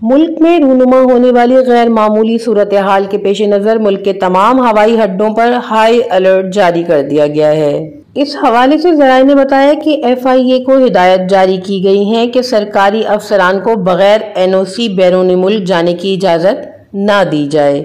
मुल्क में रूनुमा होने वाली गैर मामूली सूरत हाल के पेश नज़र मुल्क के तमाम हवाई हड्डों पर हाई अलर्ट जारी कर दिया गया है। इस हवाले से जराये ने बताया कि एफ़ आई ए को हिदायत जारी की गई है कि सरकारी अफसरान को बगैर एन ओ सी बैरून मुल्क जाने की इजाज़त न दी जाए।